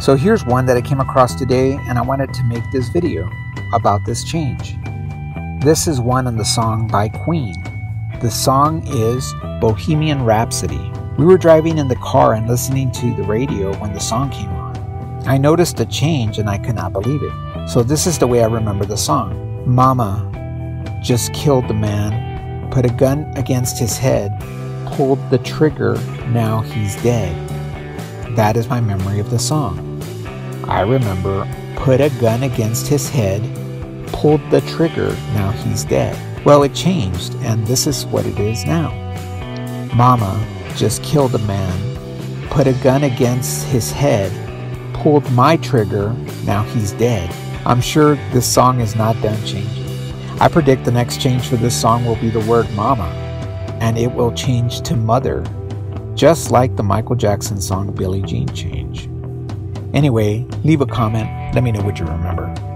So here's one that I came across today, and I wanted to make this video about this change. This is one in the song by Queen. The song is Bohemian Rhapsody. We were driving in the car and listening to the radio when the song came on. I noticed a change and I could not believe it. So this is the way I remember the song. Mama just killed the man, put a gun against his head, pulled the trigger, now he's dead. That is my memory of the song. I remember put a gun against his head, pulled the trigger, now he's dead. Well, it changed, and this is what it is now. Mama just killed a man, put a gun against his head, pulled my trigger, now he's dead. I'm sure this song is not done changing. I predict the next change for this song will be the word mama, and it will change to mother, just like the Michael Jackson song Billie Jean change. Anyway, leave a comment. Let me know what you remember.